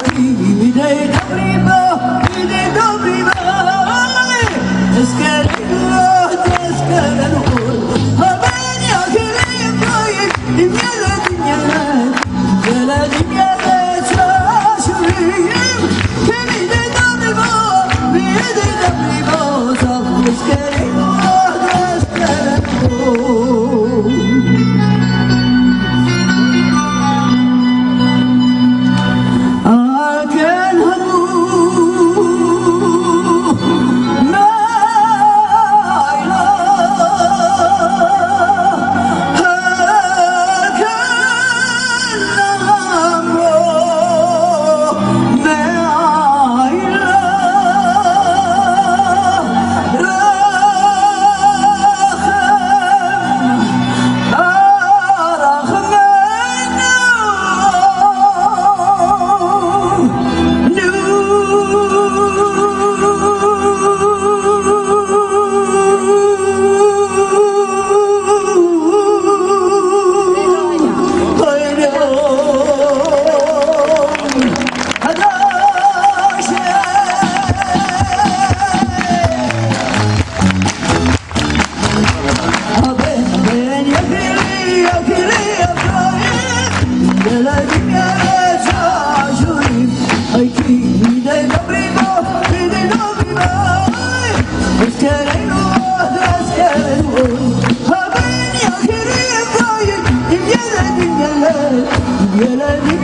Dobrý bo, kdy dobrý bo, dneska rybo. Yellow